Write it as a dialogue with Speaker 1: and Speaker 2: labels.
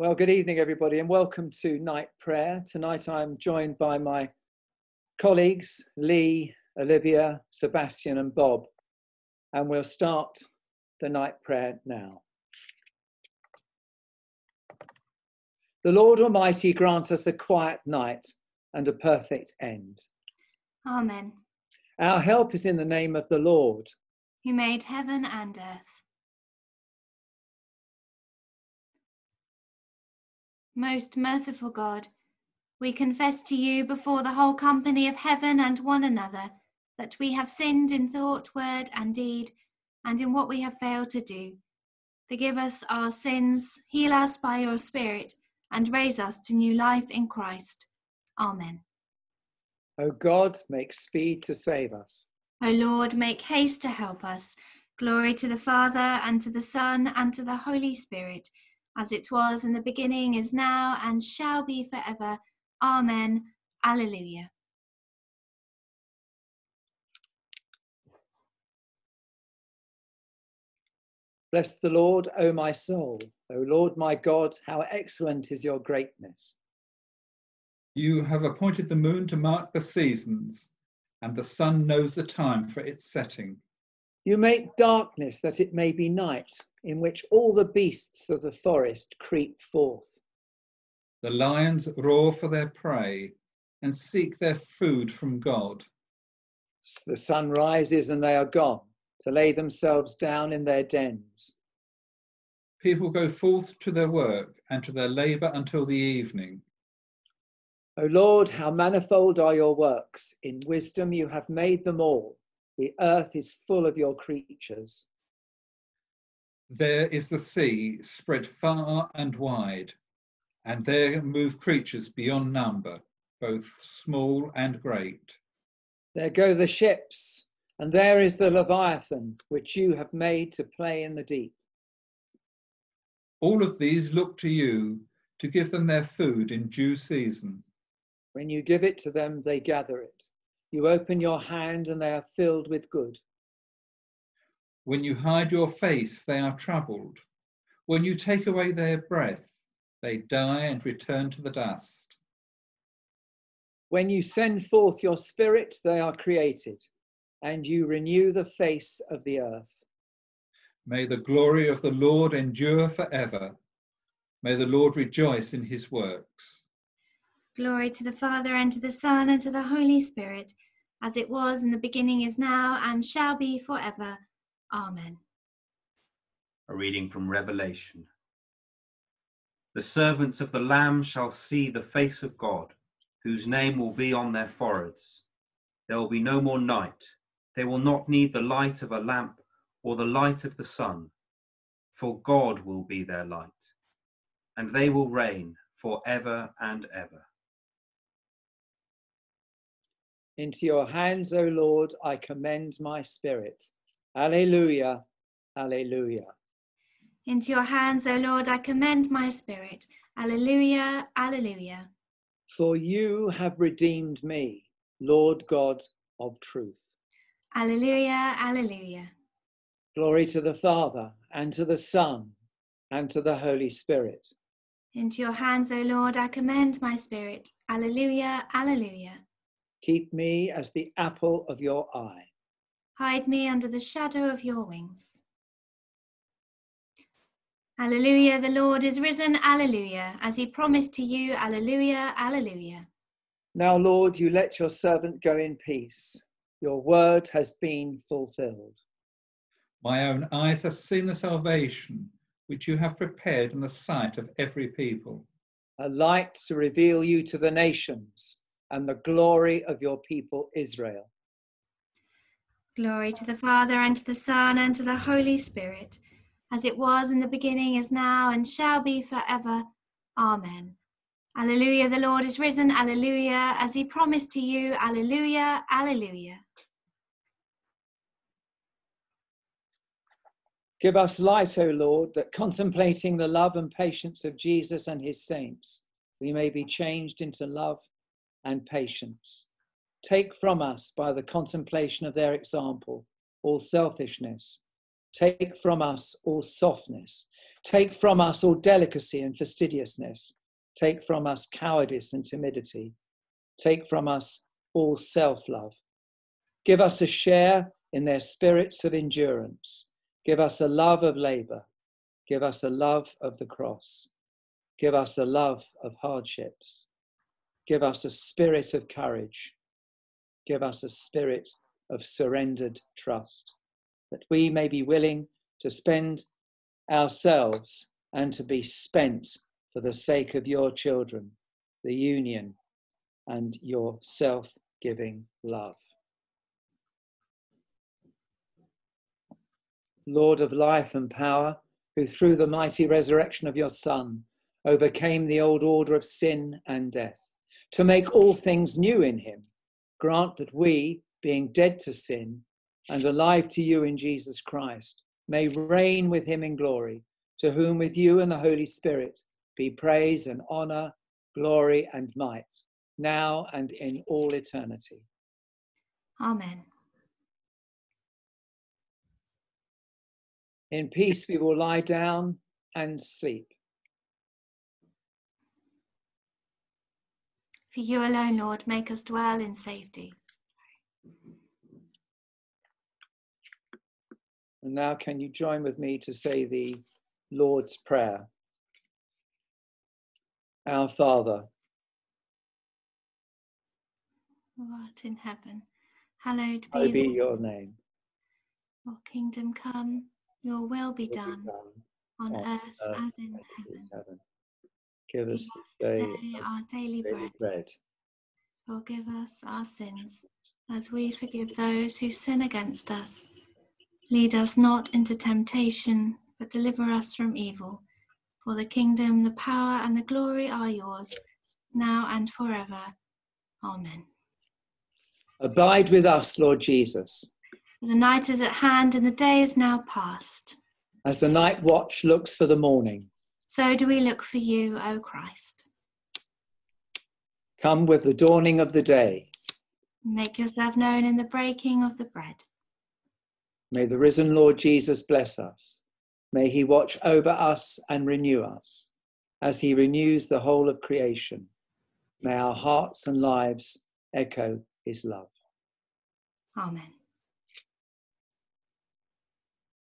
Speaker 1: Well, good evening, everybody, and welcome to night prayer. Tonight I'm joined by my colleagues, Lee, Olivia, Sebastian, and Bob, and we'll start the night prayer now. The Lord Almighty grant us a quiet night and a perfect end.
Speaker 2: Amen.
Speaker 1: Our help is in the name of the Lord.
Speaker 2: Who made heaven and earth. Most merciful God, we confess to you before the whole company of heaven and one another that we have sinned in thought, word, and deed, and in what we have failed to do. Forgive us our sins, heal us by your Spirit, and raise us to new life in Christ. Amen.
Speaker 1: O God, make speed to save us.
Speaker 2: O Lord, make haste to help us. Glory to the Father, and to the Son, and to the Holy Spirit, as it was in the beginning, is now, and shall be forever. Amen. Alleluia.
Speaker 1: Bless the Lord, O my soul. O Lord my God, how excellent is your greatness.
Speaker 3: You have appointed the moon to mark the seasons, and the sun knows the time for its setting.
Speaker 1: You make darkness that it may be night, in which all the beasts of the forest creep forth.
Speaker 3: The lions roar for their prey and seek their food from God.
Speaker 1: The sun rises and they are gone to lay themselves down in their dens.
Speaker 3: People go forth to their work and to their labour until the evening.
Speaker 1: O Lord, how manifold are your works! In wisdom you have made them all. The earth is full of your creatures.
Speaker 3: There is the sea spread far and wide, and there move creatures beyond number, both small and great.
Speaker 1: There go the ships, and there is the Leviathan, which you have made to play in the deep.
Speaker 3: All of these look to you to give them their food in due season.
Speaker 1: When you give it to them, they gather it. You open your hand, and they are filled with good.
Speaker 3: When you hide your face, they are troubled. When you take away their breath, they die and return to the dust.
Speaker 1: When you send forth your spirit, they are created, and you renew the face of the earth.
Speaker 3: May the glory of the Lord endure forever. May the Lord rejoice in his works.
Speaker 2: Glory to the Father, and to the Son, and to the Holy Spirit, as it was in the beginning, is now, and shall be forever. Amen.
Speaker 4: A reading from Revelation. The servants of the Lamb shall see the face of God, whose name will be on their foreheads. There will be no more night. They will not need the light of a lamp or the light of the sun, for God will be their light, and they will reign for ever and ever.
Speaker 1: Into your hands, O Lord, I commend my spirit. Alleluia, alleluia.
Speaker 2: Into your hands, O Lord, I commend my spirit. Alleluia, alleluia.
Speaker 1: For you have redeemed me, Lord God of truth.
Speaker 2: Alleluia, alleluia.
Speaker 1: Glory to the Father, and to the Son, and to the Holy Spirit.
Speaker 2: Into your hands, O Lord, I commend my spirit. Alleluia, alleluia.
Speaker 1: Keep me as the apple of your eye.
Speaker 2: Hide me under the shadow of your wings. Alleluia, the Lord is risen. Alleluia, as he promised to you. Alleluia, alleluia.
Speaker 1: Now, Lord, you let your servant go in peace. Your word has been fulfilled.
Speaker 3: My own eyes have seen the salvation which you have prepared in the sight of every people.
Speaker 1: A light to reveal you to the nations and the glory of your people Israel.
Speaker 2: Glory to the Father, and to the Son, and to the Holy Spirit, as it was in the beginning, is now, and shall be forever. Amen. Alleluia, the Lord is risen. Alleluia, as he promised to you. Alleluia, alleluia.
Speaker 1: Give us light, O Lord, that contemplating the love and patience of Jesus and his saints, we may be changed into love and patience. Take from us, by the contemplation of their example, all selfishness, Take from us all softness. Take from us all delicacy and fastidiousness. Take from us cowardice and timidity. Take from us all self love. Give us a share in their spirits of endurance. Give us a love of labor. Give us a love of the cross. Give us a love of hardships. Give us a spirit of courage. Give us a spirit of surrendered trust, that we may be willing to spend ourselves and to be spent for the sake of your children, the union, and your self giving love. Lord of life and power, who through the mighty resurrection of your Son overcame the old order of sin and death, to make all things new in him, grant that we, being dead to sin and alive to you in Jesus Christ, may reign with him in glory, to whom with you and the Holy Spirit be praise and honor, glory and might, now and in all eternity.
Speaker 2: Amen.
Speaker 1: In peace we will lie down and sleep.
Speaker 2: For you alone, Lord, make us dwell in safety.
Speaker 1: And now, can you join with me to say the Lord's Prayer? Our Father,
Speaker 2: who art in heaven, hallowed be,
Speaker 1: hallowed be your name.
Speaker 2: your kingdom come, your will be
Speaker 1: Will be
Speaker 2: done
Speaker 1: done
Speaker 2: on
Speaker 1: on
Speaker 2: earth
Speaker 1: earth
Speaker 2: as in
Speaker 1: as it is in
Speaker 2: heaven.
Speaker 1: heaven. Give us this day
Speaker 2: today our daily
Speaker 1: daily
Speaker 2: bread.
Speaker 1: bread.
Speaker 2: Forgive us our sins, as we forgive those who sin against us. Lead us not into temptation, but deliver us from evil. For the kingdom, the power, and the glory are yours, now and forever. Amen.
Speaker 1: Abide with us, Lord Jesus,
Speaker 2: the night is at hand, and the day is now past.
Speaker 1: as the night watch looks for the morning.
Speaker 2: So do we look for you, O Christ.
Speaker 1: Come with the dawning of the day.
Speaker 2: Make yourself known in the breaking of the bread.
Speaker 1: May the risen Lord Jesus bless us. May he watch over us and renew us as he renews the whole of creation. May our hearts and lives echo his love.
Speaker 2: Amen.